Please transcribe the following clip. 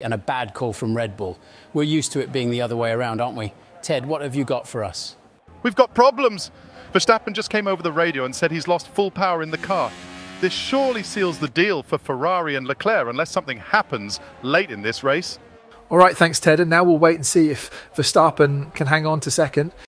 and a bad call from Red Bull. We're used to it being the other way around, aren't we? Ted, what have you got for us? We've got problems. Verstappen just came over the radio and said he's lost full power in the car. This surely seals the deal for Ferrari and Leclerc unless something happens late in this race. All right, thanks, Ted. And now we'll wait and see if Verstappen can hang on to second.